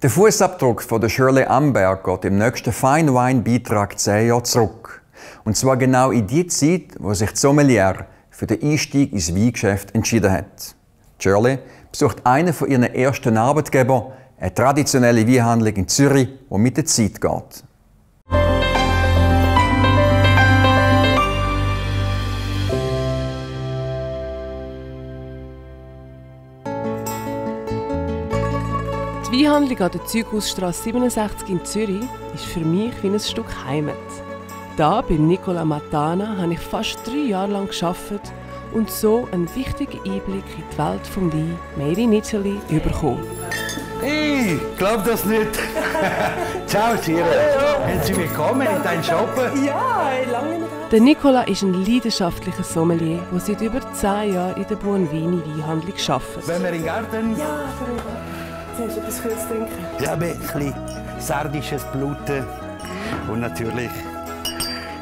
Der Fußabdruck von der Shirley Amberg geht im nächsten Fine Wine Beitrag zehn Jahre zurück. Und zwar genau in die Zeit, wo sich die Sommelier für den Einstieg ins Weingeschäft entschieden hat. Shirley besucht einen von ihren ersten Arbeitgeber, eine traditionelle Weinhandlung in Zürich, die mit der Zeit geht. Die Weinhandlung an der Zeughausstrasse 67 in Zürich ist für mich wie ein Stück Heimat. Da beim Nicola Matana habe ich fast drei Jahre lang gearbeitet und so einen wichtigen Einblick in die Welt des Wein Made in Italy bekommen. Hey, glaub das nicht. Ciao, Sire. Herzlich willkommen in deinem Shop. Ja, lange nicht mehr. Der Nicola ist ein leidenschaftlicher Sommelier, der seit über zehn Jahren in der Buonvini Weinhandlung arbeitet. Wenn wir in den Garten... Ja, Willst du etwas Kühles trinken? Ja, ein bisschen sardisches Blut. Und natürlich,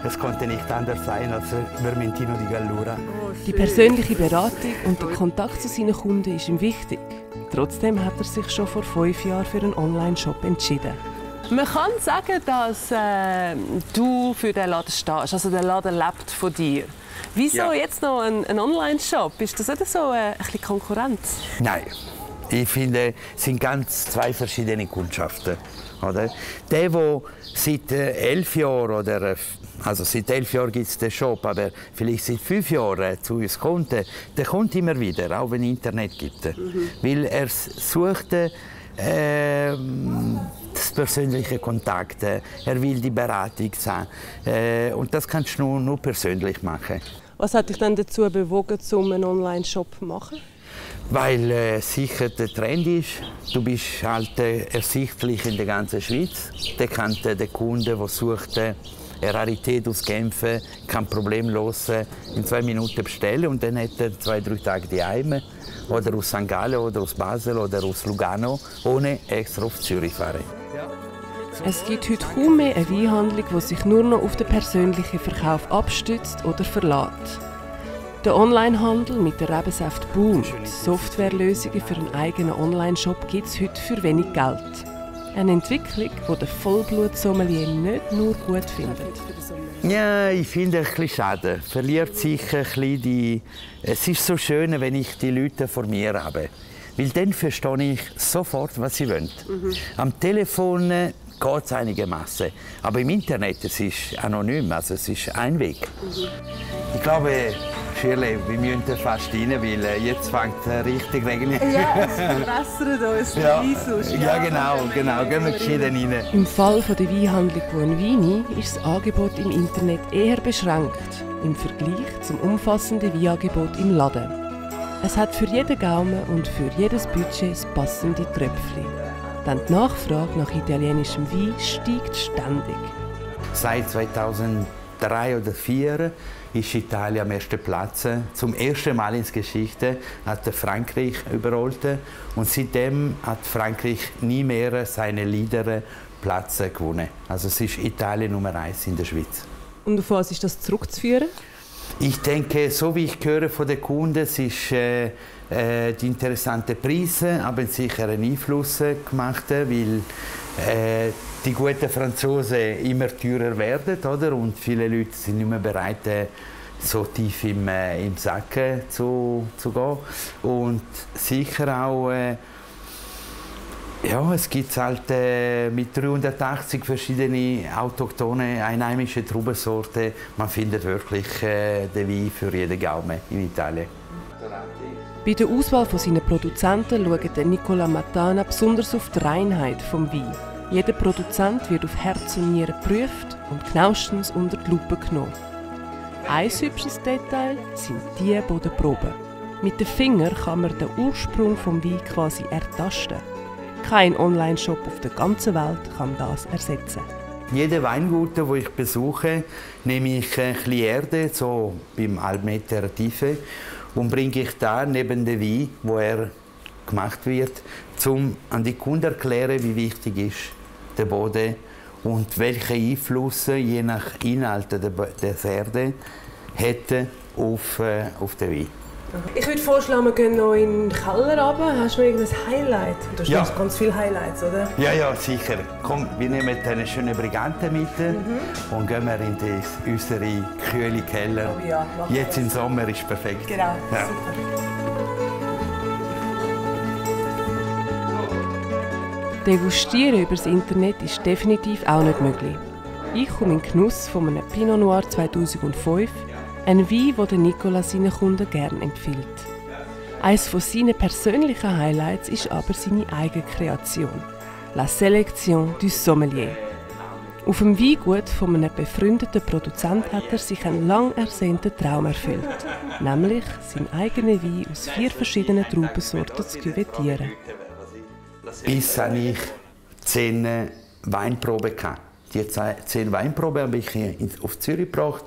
es konnte nicht anders sein als Vermentino di Gallura. Die persönliche Beratung und der Kontakt zu seinen Kunden ist ihm wichtig. Trotzdem hat er sich schon vor fünf Jahren für einen Online-Shop entschieden. Man kann sagen, dass äh, du für den Laden stehst. Also der Laden lebt von dir. Wieso Ja. jetzt noch ein, ein Online-Shop? Ist das nicht so äh, ein bisschen Konkurrenz? Nein, ich finde, es sind ganz zwei verschiedene Kundschaften. Oder? Der, der seit äh, elf Jahren oder äh, also seit elf Jahren gibt es den Shop, aber vielleicht seit fünf Jahren äh, zu uns kommt, der kommt immer wieder, auch wenn es Internet gibt. Weil er sucht äh, ähm, das persönliche Kontakt, er will die Beratung sehen. Äh, und das kannst du nur, nur persönlich machen. Was hat dich dann dazu bewogen, um einen Online-Shop zu machen? Weil äh, sicher der Trend ist, du bist halt äh, ersichtlich in der ganzen Schweiz. Der kann äh, der Kunde, der sucht, äh, eine Rarität aus Genfen, kann problemlos äh, in zwei Minuten bestellen und dann hat er zwei, drei Tage die Heime oder aus St. Gallen oder aus Basel oder aus Lugano, ohne extra auf Zürich fahren. Es gibt heute kaum mehr eine Weinhandlung, die sich nur noch auf den persönlichen Verkauf abstützt oder verlässt. Der Onlinehandel mit der Rebensaft boomt. Softwarelösungen für einen eigenen Online-Shop gibt es heute für wenig Geld. Eine Entwicklung, die der Vollblut-Sommelier nicht nur gut findet. Ja, ich finde es ein bisschen schade. Verliert sich ein bisschen die. Es ist so schön, wenn ich die Leute vor mir habe. Weil dann verstehe ich sofort, was sie wollen. Am Telefon geht es einigermaßen. Aber im Internet es ist anonym, also es ist ein Weg. Ich glaube, Shirley, wir müssen fast rein, weil äh, jetzt fängt es richtig Regen an. Ja, es verbessert uns Ja, ja, genau, genau. Gehen wir geschieden rein. Im Fall von der Weinhandlung Buonvini ist das Angebot im Internet eher beschränkt im Vergleich zum umfassenden Weinangebot im Laden. Es hat für jeden Gaumen und für jedes Budget das passende Tröpfchen. Denn die Nachfrage nach italienischem Wein steigt ständig. Seit 2003 oder 2004 ist Italien am ersten Platz. Zum ersten Mal in der Geschichte hat Frankreich überholt. Und seitdem hat Frankreich nie mehr seine Lieder Platz gewonnen. Also es ist Italien Nummer eins in der Schweiz. Und auf was ist das zurückzuführen? Ich denke, so wie ich höre von den Kunden, es ist äh, äh, die interessante Preise haben sicher einen Einfluss äh, gemacht, weil äh, die guten Franzosen immer teurer werden, oder? Und viele Leute sind nicht mehr bereit, äh, so tief im, äh, im Sack äh, zu, zu gehen. Und sicher auch ja, es gibt halt mit 380 verschiedene autochtone einheimische Traubensorten. Man findet wirklich den Wein für jeden Gaumen in Italien. Bei der Auswahl von seinen Produzenten schaut Nicola Matana besonders auf die Reinheit vom Wein. Jeder Produzent wird auf Herz und Nieren geprüft und genauestens unter die Lupe genommen. Ein hübsches Detail sind die Bodenproben. Mit den Fingern kann man den Ursprung vom Wein quasi ertasten. Kein Online-Shop auf der ganzen Welt kann das ersetzen. Jede Weingut, wo ich besuche, nehme ich ein bisschen Erde, so beim halben Meter Tiefe, und bringe ich da neben den Wein, wo er gemacht wird, um an die Kunden erklären, wie wichtig ist der Boden und welche Einflüsse je nach Inhalt der, der Erde hätte auf, äh, auf den Wein. Ich würde vorschlagen, wir gehen noch in den Keller runter. Hast du noch irgendein Highlight? Du hast Ja. ganz viele Highlights, oder? Ja, ja, sicher. Komm, wir nehmen eine schöne Brigante mit und gehen wir in das, unsere kühle Keller. Oh ja, Jetzt das. im Sommer ist perfekt. Genau, Ja. Degustieren übers Internet ist definitiv auch nicht möglich. Ich komme in den Genuss von einem Pinot Noir 2005, ein Wein, den der Nicola seinen Kunden gerne empfiehlt. Eines von seinen persönlichen Highlights ist aber seine eigene Kreation, La Sélection du Sommelier. Auf dem Weingut von einem befreundeten Produzent hat er sich einen lang ersehnten Traum erfüllt, nämlich seinen eigenen Wein aus vier verschiedenen Traubensorten zu küvettieren. Bis habe ich zehn Weinproben gehabt. Die ze- zehn Weinproben habe ich auf Zürich gebracht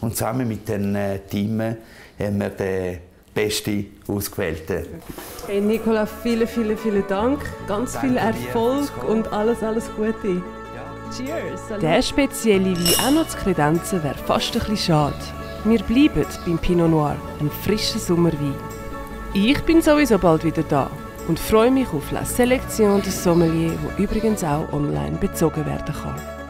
und zusammen mit dem äh, Team haben wir den besten ausgewählt. Hey Nicola, vielen, vielen, vielen Dank. Ganz viel Danke dir. Erfolg und alles, alles Gute. Cheers! Der spezielle Wein auch noch zu kredenzen wäre fast ein bisschen schade. Wir bleiben beim Pinot Noir, ein frischer Sommerwein. Ich bin sowieso bald wieder da und freue mich auf La Sélection des Sommelier, wo übrigens auch online bezogen werden kann.